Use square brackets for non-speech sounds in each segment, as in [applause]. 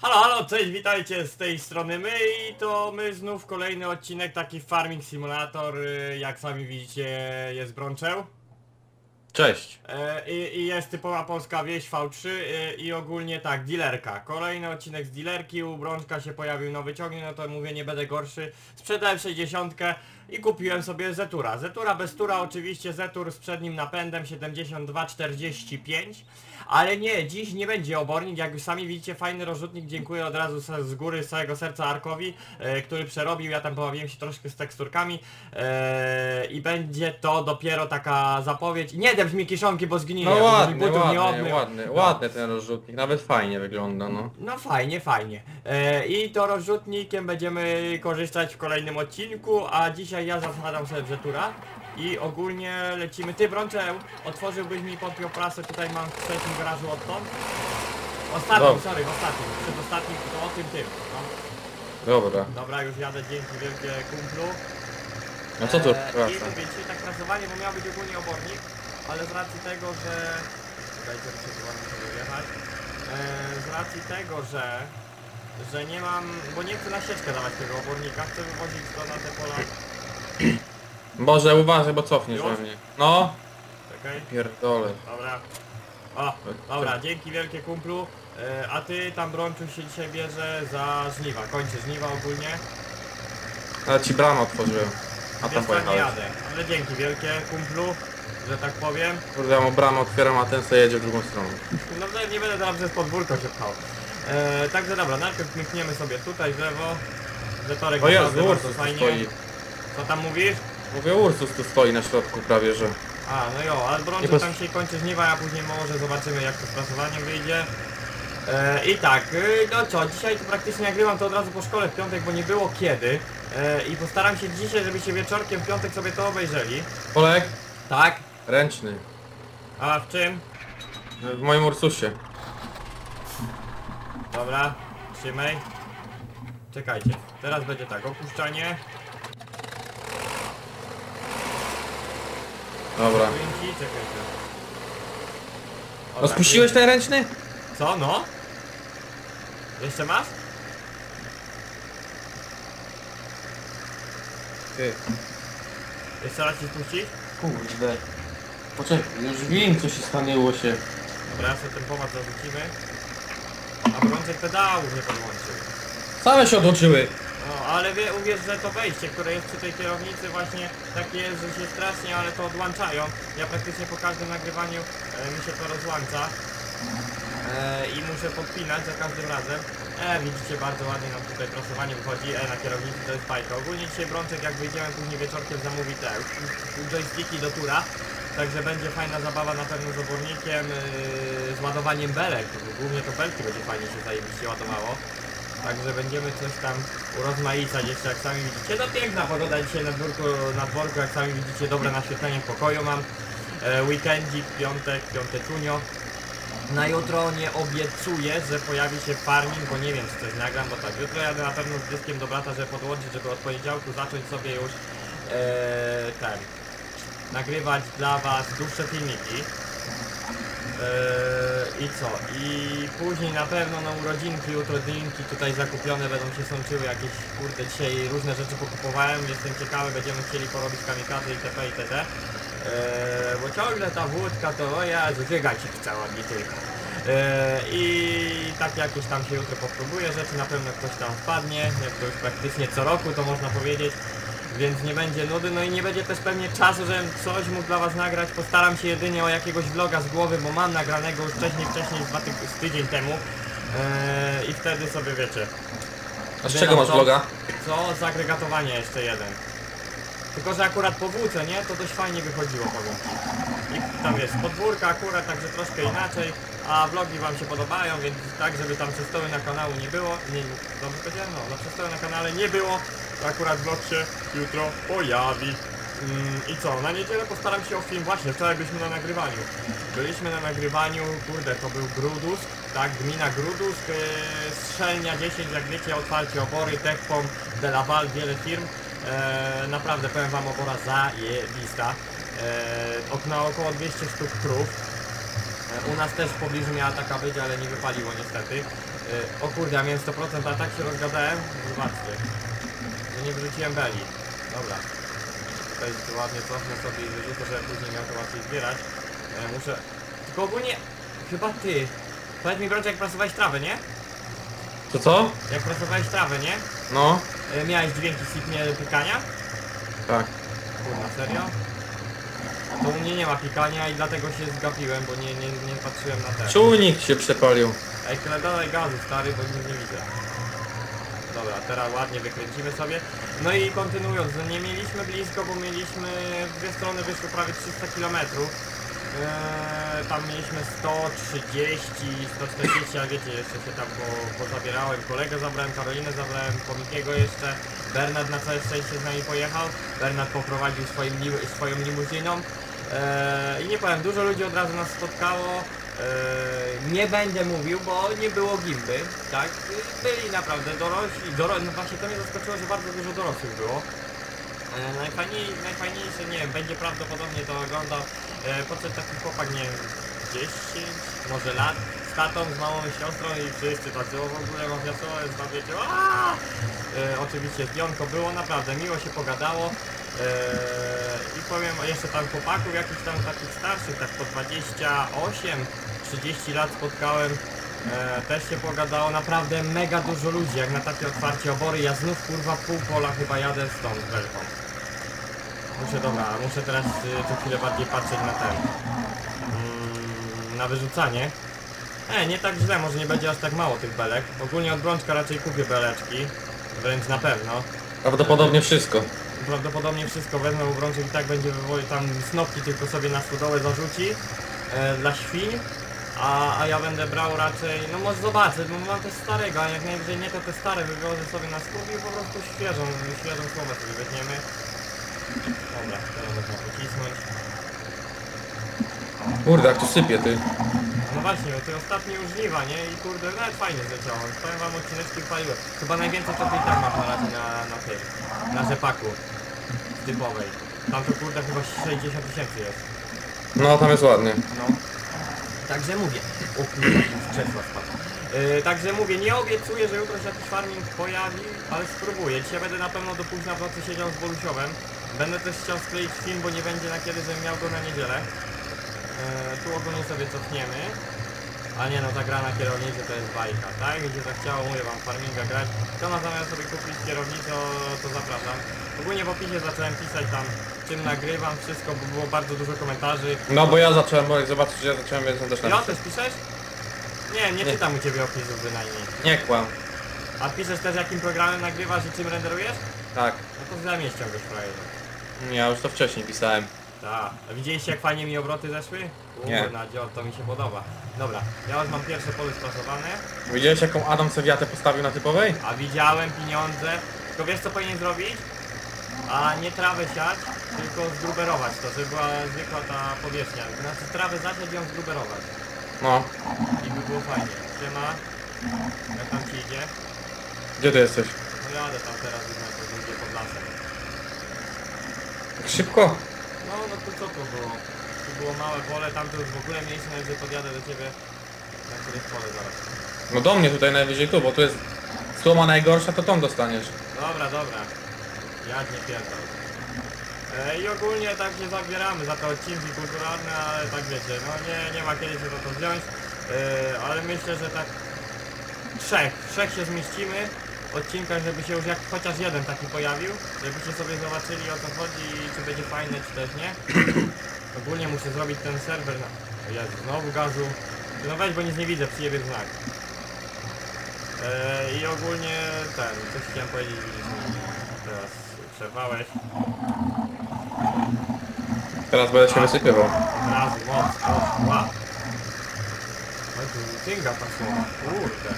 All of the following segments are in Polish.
Halo, halo, cześć, witajcie z tej strony my i to my znów kolejny odcinek, taki Farming Simulator, y, jak sami widzicie jest Brączeł. Cześć. E, I, I jest typowa polska wieś V3 y, i ogólnie tak, dealerka. Kolejny odcinek z dealerki, u Brączka się pojawił nowy ciągnik, no to mówię nie będę gorszy. Sprzedałem 60 i kupiłem sobie Zetura. Zetura bez tura oczywiście, Zetur z przednim napędem 7245. Ale nie, dziś nie będzie obornik, jak już sami widzicie, fajny rozrzutnik, dziękuję od razu z góry, z całego serca Arkowi, e, który przerobił, ja tam pobawiłem się troszkę z teksturkami e, i będzie to dopiero taka zapowiedź. Nie depcz mi kiszonki, bo zgnije, No bo mi ładny, butów nie ładny, obmył. ładny, No. ładny ten rozrzutnik, nawet fajnie wygląda, no. No fajnie, fajnie. E, I to rozrzutnikiem będziemy korzystać w kolejnym odcinku, a dzisiaj ja zasadam sobie Zetura i ogólnie lecimy. Ty Brączeł, otworzyłbyś mi podpiął prasę, tutaj mam w trzecim garażu odtąd. Ostatnim, Dobrze. sorry, ostatnim, przed ostatnim, to o tym tym. No. Dobra. Dobra, już jadę, dzięki wielkie kumplu. No co tu prasa? I mówię dzisiaj tak prasowanie, bo miał być ogólnie obornik, ale z racji tego, że... Dajcie mi się tu ładnie sobie jechać. Eee, z racji tego, że... Że nie mam... Bo nie chcę na sieczkę dawać tego obornika, chcę wywozić to na te pola... [clears throat] Boże, uważaj, bo cofniesz Już? we mnie. No, Czekaj, pierdolę. dobra. O, dobra, dzięki wielkie kumplu. Eee, a ty tam Brączu się dzisiaj bierze za żniwa, kończy żniwa ogólnie. Ale ci bramę otworzyłem. A tam Wiesz co, nie pojechałeś. jadę. Ale dzięki wielkie kumplu, że tak powiem. Kurde, ja mu bramę otwieram, a ten sobie jedzie w drugą stronę. No to nie będę teraz przez podwórko się pchał. E, także dobra, najpierw mykniemy sobie tutaj w lewo. Zetorek O Jezu, naprawdę Ursus bardzo tu fajnie. stoi. Co tam mówisz? Mówię, Ursus tu stoi na środku prawie, że. A, no jo, ale brączek pos- tam się kończy żniwa, a później może zobaczymy jak to z prasowaniem wyjdzie. E, I tak, y, no co, dzisiaj to praktycznie nagrywam to od razu po szkole w piątek, bo nie było kiedy. E, I postaram się dzisiaj, żebyście wieczorkiem w piątek sobie to obejrzeli. Olek, Tak? ręczny. A w czym? W moim Ursusie. Dobra, trzymaj. Czekajcie, teraz będzie tak, opuszczanie. Dobra. O, No ten ręczny? Co, no? Jeszcze masz? Ty. Jeszcze raz ci spuścić? Kurde. Poczekaj, już wiem co się stanęło się. Dobra, ja sobie ten pomad zarzucimy. A brączek pedałów nie podłączył. Same się odłączyły. No, ale wie, uwierz, że to wejście, które jest przy tej kierownicy właśnie takie jest, że się strasznie, ale to odłączają. Ja praktycznie po każdym nagrywaniu e, mi się to rozłącza. E, I muszę podpinać za każdym razem. E, widzicie, bardzo ładnie nam tutaj prasowanie wychodzi. E, na kierownicy to jest bajka. Ogólnie dzisiaj Brączek, jak wyjdziemy później wieczorkiem, zamówi te joysticki do tura. Także będzie fajna zabawa na pewno z obornikiem, yy, z ładowaniem belek. Głównie to belki będzie fajnie się zajebiście ładowało. Także będziemy coś tam urozmaicać jeszcze jak sami widzicie. No piękna pogoda dzisiaj na dworku, na dworku jak sami widzicie dobre naświetlenie pokoju mam. E, weekendzik, piątek, piąteczunio. Na jutro nie obiecuję, że pojawi się farming, bo nie wiem czy coś nagram, bo tak, jutro jadę na pewno z dyskiem do brata, żeby podłączyć, żeby od poniedziałku zacząć sobie już e, ten, nagrywać dla was dłuższe filmiki. Eee, I co? I później na pewno na urodzinki, jutro drinki tutaj zakupione będą się sączyły jakieś, kurde, dzisiaj różne rzeczy pokupowałem, jestem ciekawy, będziemy chcieli porobić kamikaze itp. itd. Eee, bo ciągle ta wódka to, ja, żygać chciała, nie tylko. Eee, I tak jakieś tam się jutro popróbuję rzeczy, na pewno ktoś tam wpadnie, jak to już praktycznie co roku, to można powiedzieć więc nie będzie nudy, no i nie będzie też pewnie czasu, żebym coś mógł dla was nagrać. Postaram się jedynie o jakiegoś vloga z głowy, bo mam nagranego już wcześniej, wcześniej z, dwa tyg- z tydzień temu. Eee, I wtedy sobie wiecie. A z czego masz to- vloga? Co? Zagregatowanie jeszcze jeden. Tylko, że akurat po włóce, nie? To dość fajnie wychodziło, powiem. I tam jest podwórka akurat, także troszkę inaczej, a vlogi wam się podobają, więc tak, żeby tam przestoły na kanału nie było, nie, dobrze powiedziałem? No, no przestoły na kanale nie było, to akurat vlog się jutro pojawi. Mm, I co, na niedzielę postaram się o film, właśnie, wczoraj byliśmy na nagrywaniu. Byliśmy na nagrywaniu, kurde, to był Grudusk, tak, gmina Grudusk, yy, Strzelnia 10, jak wiecie, otwarcie obory, Techpom, Delaval, wiele firm. E, naprawdę powiem wam obora zajebista. E, ok- na około 200 sztuk krów. E, U nas też w pobliżu miała taka być, ale nie wypaliło niestety. o kurde, ja miałem 100%, a tak się rozgadałem. Zobaczcie. Że nie wyrzuciłem beli. Dobra. Tutaj ładnie cofnę sobie i wyrzucę, żeby później miał to łatwiej zbierać. E, muszę... Tylko ogólnie... Chyba ty. Powiedz mi, Brączek, jak prasowałeś trawę, nie? To co? Jak prasowałeś trawę, nie? No. E, miałeś dźwięki sipnie pykania? Tak. Kurwa, serio? To u mnie nie ma pikania i dlatego się zgapiłem, bo nie, nie, nie patrzyłem na te. Czujnik się przepalił. Ej, tyle dodaj gazu stary, bo nic nie widzę. Dobra, teraz ładnie wykręcimy sobie. No i kontynuując, no nie mieliśmy blisko, bo mieliśmy w dwie strony wyszło prawie 300 km. Eee, tam mieliśmy 130, 140, ale wiecie, jeszcze się tam po, pozabierałem. Kolegę zabrałem, Karolinę zabrałem, Komikiego jeszcze. Bernard na całe szczęście z nami pojechał. Bernard poprowadził swoim, swoją limuzyną. Eee, I nie powiem, dużo ludzi od razu nas spotkało. Eee, nie będę mówił, bo nie było gimby, tak? Byli naprawdę dorośli, doro no właśnie to mnie zaskoczyło, że bardzo dużo dorosłych było. E, najfajniej, najfajniejsze, nie wiem, będzie prawdopodobnie to oglądał e, podszedł taki chłopak, nie wiem, 10 może lat, z tatą, z małą siostrą i wszyscy tacy, w ogóle mam wiasołe, znam wiecie, aaa! e, Oczywiście zdjątko było, naprawdę miło się pogadało e, i powiem, jeszcze tam chłopaków jakichś tam takich starszych, tak po 28, 30 lat spotkałem, e, też się pogadało, naprawdę mega dużo ludzi, jak na takie otwarcie obory, ja znów kurwa pół pola chyba jadę stąd belką. Muszę, dobra, muszę teraz y, co chwilę bardziej patrzeć na ten. Mm, na wyrzucanie. E, nie tak źle, może nie będzie aż tak mało tych belek. Ogólnie od Brączka raczej kupię beleczki. Wręcz na pewno. Prawdopodobnie wszystko. Prawdopodobnie wszystko wezmę, bo Brączek i tak będzie wywoził tam snopki tylko sobie na stodołę zarzuci. E, dla świń. A, a ja będę brał raczej, no może zobaczę, bo mam też starego, a jak najwyżej nie to te stare wywiozę sobie na skórę i po prostu świeżą, świeżą słomę sobie weźmiemy. Dobra, teraz można pocisnąć. Kurde, jak tu sypie ty. No właśnie, bo te ostatnie już żniwa, nie? I kurde, nawet fajnie zleciało. Powiem wam, odcineczki wpaliły. Chyba najwięcej to ty i tak masz na razie na, na tym, na rzepaku typowej. Tam to kurde chyba 60 tysięcy jest. No, tam jest ładnie. No. Także mówię. O kurde, z krzesła spadł. Yy, także mówię, nie obiecuję, że jutro się jakiś farming pojawi, ale spróbuję. Dzisiaj będę na pewno do późna w nocy siedział z Bolusiowem. Będę też chciał skleić film, bo nie będzie na kiedy, żebym miał go na niedzielę. Yy, tu ogólnie sobie cofniemy. A nie no, ta gra na kierownicy to jest bajka, tak? Mi się zachciało, mówię wam, farminga grać. Kto ma zamiar sobie kupić kierownicę, to zapraszam. Ogólnie w opisie zacząłem pisać tam, czym nagrywam, wszystko, bo było bardzo dużo komentarzy. No bo ja zacząłem, bo jak zobaczysz, że ja zacząłem, więc on też Ja napisał. też piszesz? Nie, nie Nie. czytam u ciebie opisów bynajmniej. Nie kłam. A piszesz też jakim programem nagrywasz i czym renderujesz? Tak. No to zamieść ciągle frajerze. Ja już to wcześniej pisałem. Tak. A widzieliście jak fajnie mi obroty zeszły? Nie. Kurna, dzio, to mi się podoba. Dobra, ja już mam pierwsze pole sprasowane, Widziałeś jaką Adam Cewiatę postawił na typowej? a widziałem pieniądze. Tylko wiesz co powinien zrobić? A nie trawę siać, tylko zgruberować to, żeby była zwykła ta powierzchnia. Znaczy trawę zasiać i ją zgruberować. No. I by było fajnie. Siema. Jak tam ci idzie? Gdzie ty jesteś? No jadę tam teraz już na to pod lasem. Tak szybko? No, no to co to było? Tu było małe pole, tam to już w ogóle miejsce, nawet gdzie podjadę do ciebie na któreś pole zaraz. No do mnie tutaj najwyżej tu, bo tu jest słoma najgorsza, to tą dostaniesz. Dobra, dobra. Ja nie pierdol. E, I ogólnie tak się zabieramy za te odcinki kulturalne, ale tak wiecie, no nie, nie ma kiedy się za to wziąć. E, ale myślę, że tak trzech, trzech się zmieścimy odcinkach, żeby się już jak chociaż jeden taki pojawił, żebyście sobie zobaczyli o co chodzi i czy będzie fajne, czy też nie. [clears throat] Ogólnie muszę zrobić ten serwer na... Jezu, znowu gazu. No weź, bo nic nie widzę, przyjebie znak. E, I ogólnie ten, coś chciałem powiedzieć, teraz przerwałeś. Teraz będę się wysypywał. Od razu, moc, moc, ła. No tu tynga pasła, kurde.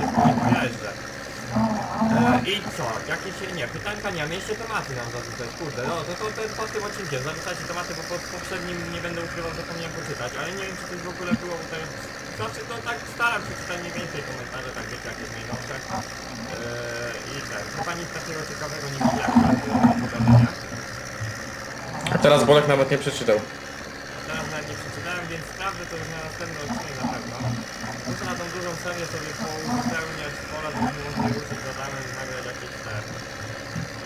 Szybko nie pojeżdżę. E, I co? Jakieś, nie, pytanka nie, mieliście tematy nam zarzucać, kurde, no to, to, to pod tym odcinkiem, zarzucajcie tematy, bo pod poprzednim nie będę ukrywał, zapomniałem poczytać, ale nie wiem czy coś w ogóle było tutaj, znaczy no tak staram się czytać mniej więcej komentarze, tak wiecie, jakieś najnowsze. E, I tak, chyba nic takiego ciekawego nie widziałem. A teraz Bolek nawet nie przeczytał. Teraz nawet nie przeczytałem, więc sprawdzę to już na następny odcinek na pewno. Muszę na tą dużą serię sobie pouzupełniać pola, żeby można ruszyć za damem i nagrać jakieś te...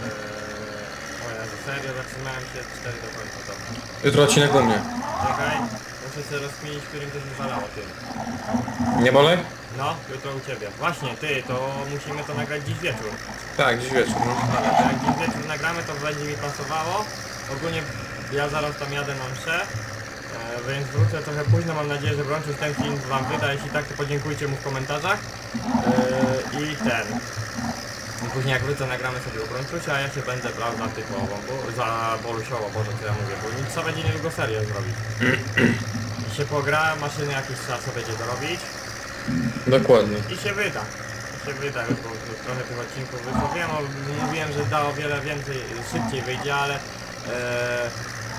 Yy... O Jezu, serio, zatrzymałem się 4 do końca, dobra. Jutro odcinek u mnie. Czekaj, muszę sobie rozkminić, którym też mi zalało tym. Nie bolej? No, jutro u ciebie. Właśnie, ty, to musimy to nagrać dziś wieczór. Tak, dziś wieczór. No. Dobra, to jak dziś wieczór nagramy, to będzie mi pasowało. Ogólnie ja zaraz tam jadę na mszę, więc wrócę trochę późno. Mam nadzieję, że Brączuś ten film wam wyda. Jeśli tak, to podziękujcie mu w komentarzach. E, I ten. Później jak wrócę, nagramy sobie u Brączusia, a ja się będę brał za typową, bo, za Bolusiowo, Boże, co ja mówię, bo trzeba będzie niedługo serię zrobić. [clears throat] I się pogra, maszyny jakiś czas sobie będzie dorobić. Dokładnie. I się wyda. I się wyda, już bo już trochę tych odcinków wyszło. Wiem, o, mówiłem, że da o wiele więcej, szybciej wyjdzie, ale e,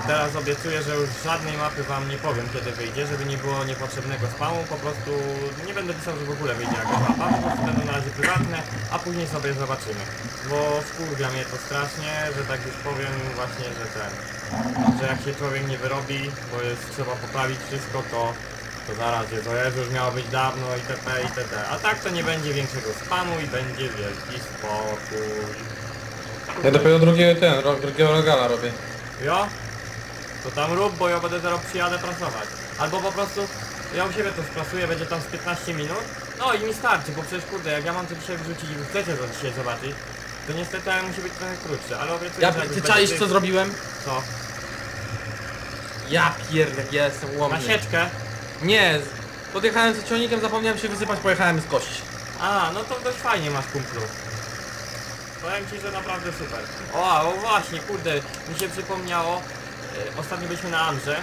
teraz obiecuję, że już żadnej mapy wam nie powiem kiedy wyjdzie, żeby nie było niepotrzebnego spamu. Po prostu nie będę pisał, że w ogóle wyjdzie jakaś mapa, po prostu będą na razie prywatne, a później sobie zobaczymy. Bo wkurwia mnie to strasznie, że tak już powiem właśnie, że ten, że jak się człowiek nie wyrobi, bo jest trzeba poprawić wszystko, to to zaraz jest, o Jezu, już miało być dawno itp. itd. A tak to nie będzie większego spamu i będzie wielki spokój. Ja dopiero drugiego ten, ro, drugiego regala robię. Jo? To tam rób, bo ja będę zaraz przyjadę prasować. Albo po prostu ja u siebie to sprasuję, będzie tam z 15 minut. No i mi starczy, bo przecież kurde, jak ja mam to dzisiaj wrzucić i wy chcecie to dzisiaj zobaczyć, to niestety musi być trochę krótszy, ale obiecuję, Ja, że jak ty już czaisz będzie co zrobiłem? Co? Ja pierdolę, ja jestem łomny. sieczkę? Nie, z- podjechałem z ciągnikiem, zapomniałem się wysypać, pojechałem z kości. A, no to dość fajnie masz kumplu. Powiem ci, że naprawdę super. O, o właśnie, kurde, mi się przypomniało. E, ostatnio byliśmy na Amrze. E,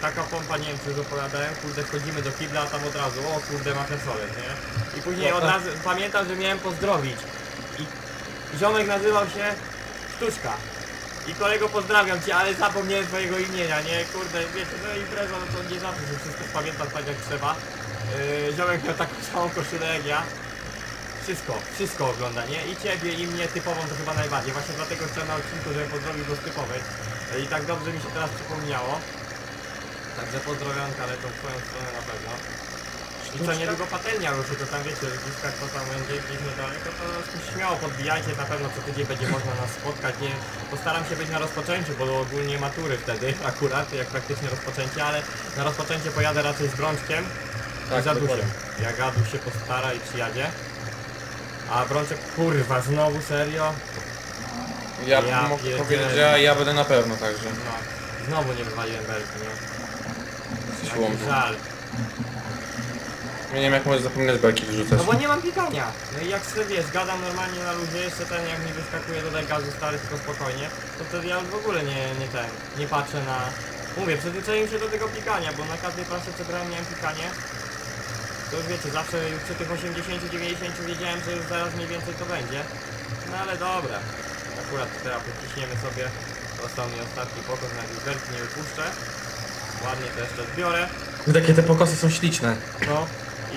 taka pompa, nie wiem czy już opowiadałem, kurde, wchodzimy do kibla, a tam od razu, o kurde, ma persolet, nie? I później od razu, pamiętam, że miałem pozdrowić. I ziomek nazywał się Sztuczka. I kolego pozdrawiam cię, ale zapomniałem twojego imienia, nie? Kurde, wiecie, no impreza, no to nie zawsze, że wszystko pamiętam tak jak trzeba. Yy, ziomek miał taką samą koszulę jak ja. Wszystko, wszystko ogląda, nie? I ciebie, i mnie typową to chyba najbardziej. Właśnie dlatego chciałem na odcinku, żeby pozdrowił go z typowej. I tak dobrze mi się teraz przypomniało. Także pozdrowionka, ale tą twoją stronę na pewno. I co niedługo patelnia ruszy, to tam wiecie, bliska kto tam będzie gdzieś niedaleko, to śmiało podbijajcie, na pewno co tydzień będzie można nas spotkać. Nie, postaram się być na rozpoczęciu, bo ogólnie matury wtedy [laughs] akurat, jak praktycznie rozpoczęcie, ale na rozpoczęcie pojadę raczej z Brączkiem Tak, i z Adusiem. dokładnie. Jak Aduś się postara i przyjadzie. A Brączek, kurwa, znowu serio? Ja, Ja mogę pierdzielę. powiedzieć, że ja, będę na pewno także. No, znowu nie wywaliłem belki, nie? Jesteś Taki żal. Ja nie wiem jak możesz zapominać belki wyrzucać. No bo nie mam pikania. No i jak sobie wiesz, gadam normalnie na ludzie, jeszcze ten jak mi wyskakuje dodaj gazu stary, tylko spokojnie, to wtedy ja już w ogóle nie, nie ten, nie patrzę na... Mówię, przyzwyczaiłem się do tego pikania, bo na każdej pracy co grałem miałem pikanie. To już wiecie, zawsze przy tych 80-90 wiedziałem, że już zaraz mniej więcej to będzie. No ale dobra. Akurat teraz wyciśniemy sobie, został mi ostatni pokos, na belki nie wypuszczę. Ładnie to jeszcze zbiorę. Takie te pokosy są śliczne. No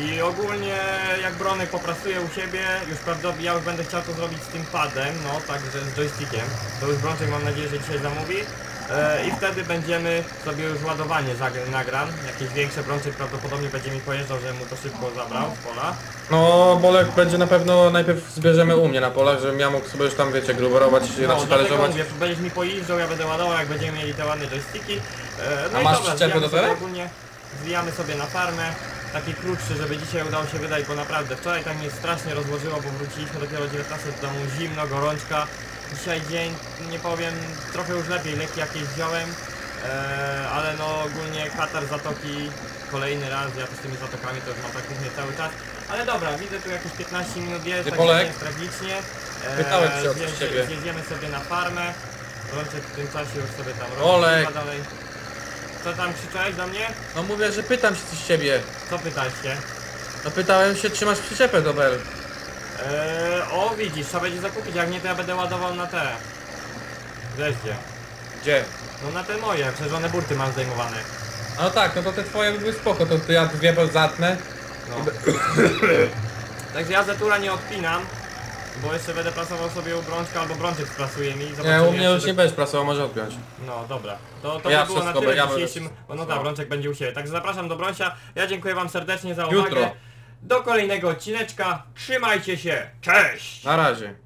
i ogólnie jak Bronek popracuje u siebie, już prawdopodobnie ja już będę chciał to zrobić z tym padem, no także z joystickiem. To już Brączek mam nadzieję, że dzisiaj zamówi. E, I wtedy będziemy sobie już ładowanie nagram. Jakieś większe Brączek prawdopodobnie będzie mi pojeżdżał, że mu to szybko zabrał z pola. No Bolek będzie na pewno najpierw zbierzemy u mnie na polach, żebym ja mógł sobie już tam wiecie gruberować, No, znaczy talerzować. mówię, będziesz mi pojeżdżał, ja będę ładował, jak będziemy mieli te ładne joysticki. E, no A i masz dobra, do sobie tego? ogólnie, zwijamy sobie na farmę. Taki krótszy, żeby dzisiaj udało się wydać, bo naprawdę wczoraj tak mnie strasznie rozłożyło, bo wróciliśmy dopiero 19 do domu, zimno, gorączka. Dzisiaj dzień, nie powiem, trochę już lepiej, leki jakieś wziąłem, e, ale no ogólnie katar zatoki kolejny raz, ja to z tymi zatokami to już mam praktycznie cały czas. Ale dobra, widzę tu jakieś 15 minut jest, tak nie jest tragicznie. E, Pytałem cię o coś zjedzie- ciebie. Zjedziemy sobie na farmę. Rączek w tym czasie już sobie tam Olek. chyba dalej. Co tam krzyczałeś do mnie? No mówię, że pytam się coś ciebie. Co pytałeś się? No pytałem się, czy masz przyczepę do bel. Eee, o widzisz, trzeba będzie zakupić, jak nie to ja będę ładował na te. Gdzie? Gdzie? No na te moje, przecież one burty mam zdejmowane. No tak, no to te twoje były spoko, to, to ja dwie zatnę. No. [coughs] Także ja zetura nie odpinam. Bo jeszcze będę prasował sobie u Brączka albo Brączek sprasuje mi i Nie, zobaczymy u mnie jak już się nie będziesz prasował, może odpiąć. No dobra, to, to Ja by było na wszystko, tyle ja w dzisiejszym... No, no tak, Brączek będzie u siebie. Także zapraszam do Brąsia. Ja dziękuję wam serdecznie za uwagę. Jutro. Do kolejnego odcineczka. Trzymajcie się. Cześć! Na razie.